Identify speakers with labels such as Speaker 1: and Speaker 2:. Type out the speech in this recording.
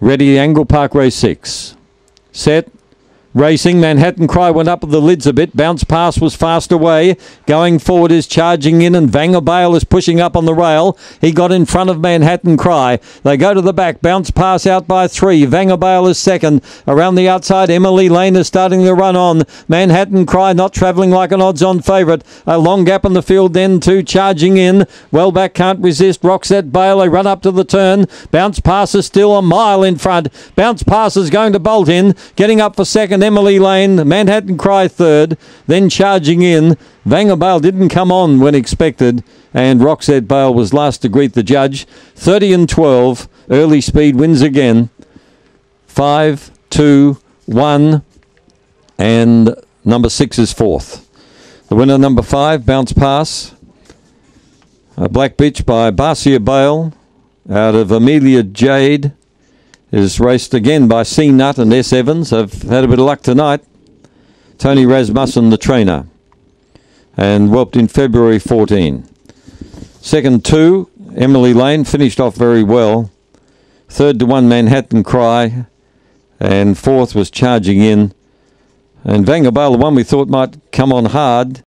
Speaker 1: Ready, Angle Park 6. Set. Racing, Manhattan Cry went up with the lids a bit. Bounce pass was fast away. Going forward is charging in, and Vanger Bale is pushing up on the rail. He got in front of Manhattan Cry. They go to the back. Bounce pass out by three. Vanger Bale is second. Around the outside, Emily Lane is starting to run on. Manhattan Cry not travelling like an odds on favourite. A long gap in the field, then two charging in. Well back can't resist. Roxette Bale. They run up to the turn. Bounce pass is still a mile in front. Bounce pass is going to bolt in. Getting up for second. Emily Lane, Manhattan Cry third, then charging in. Vanger Bale didn't come on when expected, and Roxette Bale was last to greet the judge. 30 and 12, early speed wins again. 5, 2, 1, and number 6 is fourth. The winner, number 5, Bounce Pass. A Black Beach by Barcia Bale out of Amelia Jade is raced again by C Nut and S Evans. Have had a bit of luck tonight. Tony Rasmussen, the trainer, and whelped in February 14. Second two, Emily Lane finished off very well. Third to one, Manhattan Cry, and fourth was charging in. And Vangabale, the one we thought might come on hard,